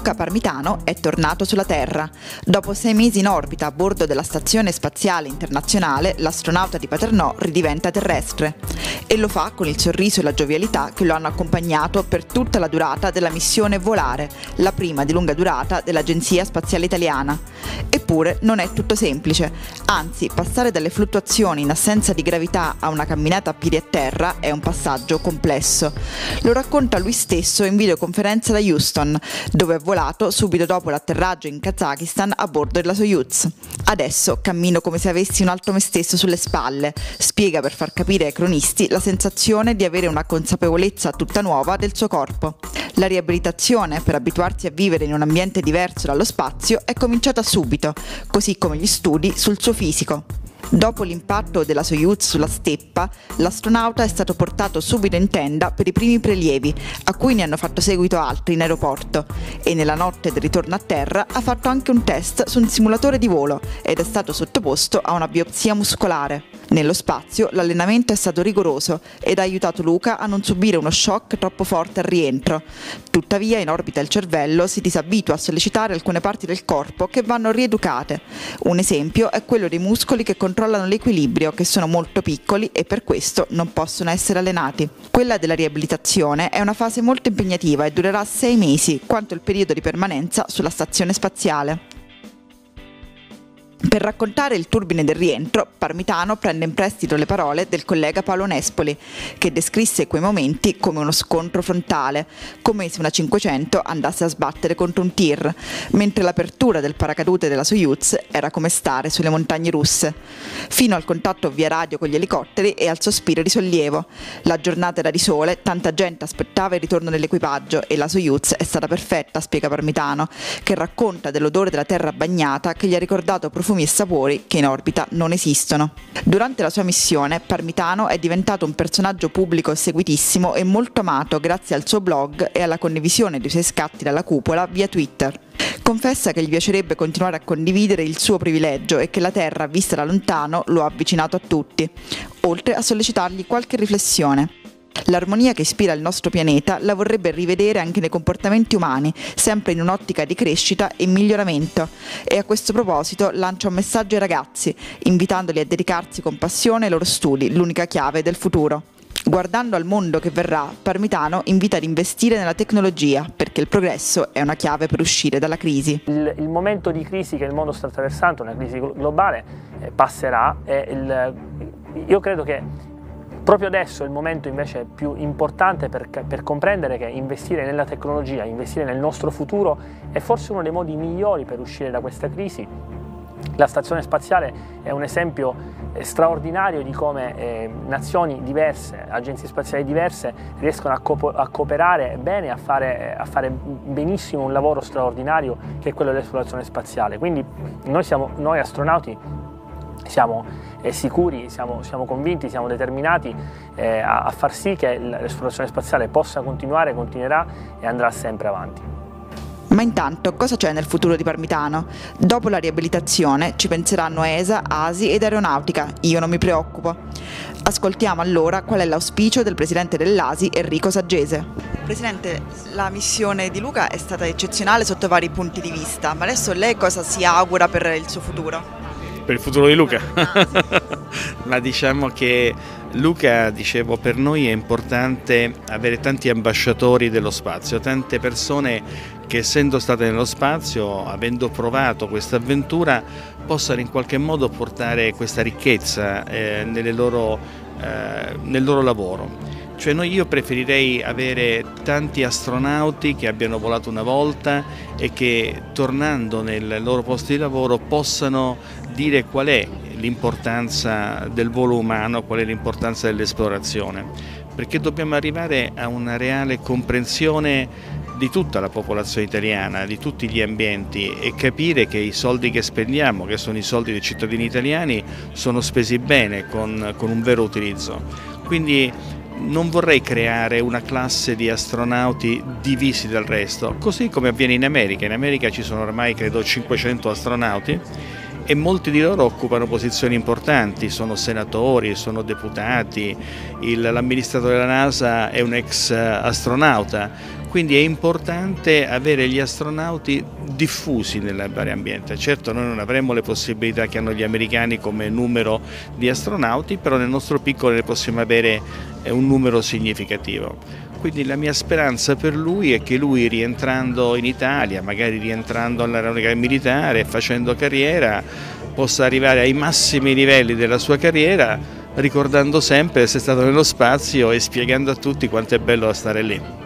Luca Parmitano è tornato sulla Terra. Dopo sei mesi in orbita a bordo della Stazione Spaziale Internazionale, l'astronauta di Paternò ridiventa terrestre. E lo fa con il sorriso e la giovialità che lo hanno accompagnato per tutta la durata della missione Volare, la prima di lunga durata dell'Agenzia Spaziale Italiana. Eppure non è tutto semplice, anzi passare dalle fluttuazioni in assenza di gravità a una camminata a piedi a terra è un passaggio complesso. Lo racconta lui stesso in videoconferenza da Houston, dove ha volato subito dopo l'atterraggio in Kazakistan a bordo della Soyuz. Adesso cammino come se avessi un alto me stesso sulle spalle, spiega per far capire ai cronisti la sensazione di avere una consapevolezza tutta nuova del suo corpo. La riabilitazione per abituarsi a vivere in un ambiente diverso dallo spazio è cominciata subito, così come gli studi sul suo fisico. Dopo l'impatto della Soyuz sulla steppa, l'astronauta è stato portato subito in tenda per i primi prelievi, a cui ne hanno fatto seguito altri in aeroporto, e nella notte del ritorno a terra ha fatto anche un test su un simulatore di volo ed è stato sottoposto a una biopsia muscolare. Nello spazio l'allenamento è stato rigoroso ed ha aiutato Luca a non subire uno shock troppo forte al rientro. Tuttavia in orbita il cervello si disabitua a sollecitare alcune parti del corpo che vanno rieducate. Un esempio è quello dei muscoli che controllano l'equilibrio, che sono molto piccoli e per questo non possono essere allenati. Quella della riabilitazione è una fase molto impegnativa e durerà sei mesi, quanto il periodo di permanenza sulla stazione spaziale. Per raccontare il turbine del rientro, Parmitano prende in prestito le parole del collega Paolo Nespoli, che descrisse quei momenti come uno scontro frontale, come se una 500 andasse a sbattere contro un tir, mentre l'apertura del paracadute della Soyuz era come stare sulle montagne russe, fino al contatto via radio con gli elicotteri e al sospiro di sollievo. La giornata era di sole, tanta gente aspettava il ritorno dell'equipaggio e la Soyuz è stata perfetta, spiega Parmitano, che racconta dell'odore della terra bagnata che gli ha ricordato profondamente profumi e sapori che in orbita non esistono. Durante la sua missione, Parmitano è diventato un personaggio pubblico seguitissimo e molto amato grazie al suo blog e alla condivisione dei suoi scatti dalla cupola via Twitter. Confessa che gli piacerebbe continuare a condividere il suo privilegio e che la Terra, vista da lontano, lo ha avvicinato a tutti, oltre a sollecitargli qualche riflessione. L'armonia che ispira il nostro pianeta la vorrebbe rivedere anche nei comportamenti umani, sempre in un'ottica di crescita e miglioramento. E a questo proposito lancia un messaggio ai ragazzi, invitandoli a dedicarsi con passione ai loro studi, l'unica chiave del futuro. Guardando al mondo che verrà, Parmitano invita ad investire nella tecnologia perché il progresso è una chiave per uscire dalla crisi. Il, il momento di crisi che il mondo sta attraversando, una crisi globale, eh, passerà e il, io credo che Proprio adesso è il momento invece più importante per, per, comprendere che investire nella tecnologia, investire nel nostro futuro è forse uno dei modi migliori per uscire da questa crisi. La stazione spaziale è un esempio eh, straordinario di come eh, nazioni diverse, agenzie spaziali diverse riescono a, co a cooperare bene, a fare, a fare, benissimo un lavoro straordinario che è quello dell'esplorazione spaziale. Quindi noi, siamo, noi astronauti siamo eh, sicuri, siamo, siamo, convinti, siamo determinati eh, a, a, far sì che l'esplorazione spaziale possa continuare, continuerà e andrà sempre avanti. Ma intanto cosa c'è nel futuro di Parmitano? Dopo la riabilitazione ci penseranno ESA, ASI ed Aeronautica, io non mi preoccupo. Ascoltiamo allora qual è l'auspicio del presidente dell'ASI Enrico Saggese. Presidente, la missione di Luca è stata eccezionale sotto vari punti di vista, ma adesso lei cosa si augura per il suo futuro? Per il futuro di Luca. Ma diciamo che Luca, dicevo, per noi è importante avere tanti ambasciatori dello spazio, tante persone che essendo state nello spazio, avendo provato questa avventura, possano in qualche modo portare questa ricchezza eh, loro, eh, nel loro lavoro. Cioè noi, io preferirei avere tanti astronauti che abbiano volato una volta e che tornando nel loro posto di lavoro possano dire qual è l'importanza del volo umano, qual è l'importanza dell'esplorazione, perché dobbiamo arrivare a una reale comprensione di tutta la popolazione italiana, di tutti gli ambienti e capire che i soldi che spendiamo, che sono i soldi dei cittadini italiani, sono spesi bene con, con un vero utilizzo. Quindi non vorrei creare una classe di astronauti divisi dal resto, così come avviene in America. In America ci sono ormai credo 500 astronauti e molti di loro occupano posizioni importanti, sono senatori, sono deputati, l'amministratore della NASA è un ex astronauta, quindi è importante avere gli astronauti diffusi nel vario ambiente. Certo noi non avremo le possibilità che hanno gli americani come numero di astronauti, però nel nostro piccolo ne possiamo avere eh, un numero significativo. Quindi la mia speranza per lui è che lui rientrando in Italia, magari rientrando all'aeronautica militare, facendo carriera, possa arrivare ai massimi livelli della sua carriera ricordando sempre di essere stato nello spazio e spiegando a tutti quanto è bello stare lì.